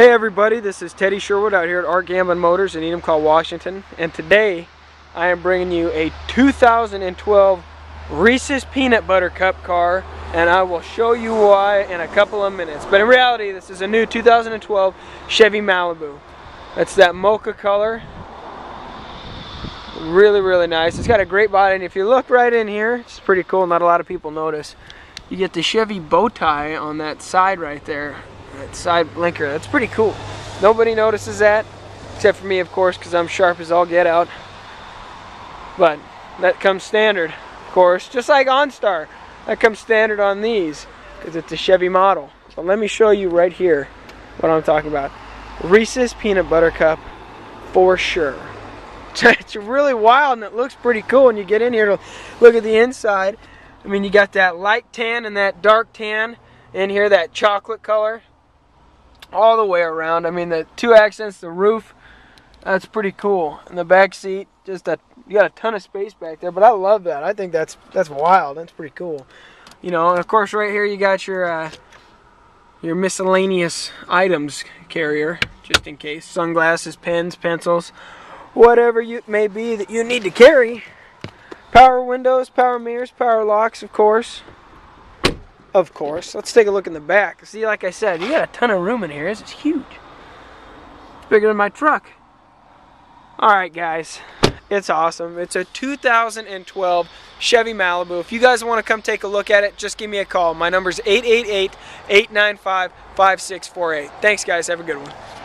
Hey everybody, this is Teddy Sherwood out here at Art Gamblin Motors in Enumclaw, Washington. And today I am bringing you a 2012 Reese's Peanut Butter Cup car and I will show you why in a couple of minutes. But in reality, this is a new 2012 Chevy Malibu. That's that mocha color. Really, really nice. It's got a great body and if you look right in here, it's pretty cool. Not a lot of people notice. You get the Chevy bow tie on that side right there that side blinker. That's pretty cool. Nobody notices that, except for me, of course, because I'm sharp as all get out. But that comes standard, of course, just like OnStar. That comes standard on these, because it's a Chevy model. So let me show you right here what I'm talking about. Reese's Peanut Butter Cup, for sure. It's really wild and it looks pretty cool when you get in here to look at the inside. I mean, you got that light tan and that dark tan in here, that chocolate color all the way around. I mean, the two accents, the roof, that's pretty cool. And the back seat, just a you got a ton of space back there. But I love that. I think that's that's wild. That's pretty cool. You know, and of course, right here you got your uh, your miscellaneous items carrier, just in case sunglasses, pens, pencils, whatever you may be that you need to carry. Power windows, power mirrors, power locks, of course of course. Let's take a look in the back. See, like I said, you got a ton of room in here. This is huge. It's bigger than my truck. Alright, guys. It's awesome. It's a 2012 Chevy Malibu. If you guys want to come take a look at it, just give me a call. My number is 888-895-5648. Thanks, guys. Have a good one.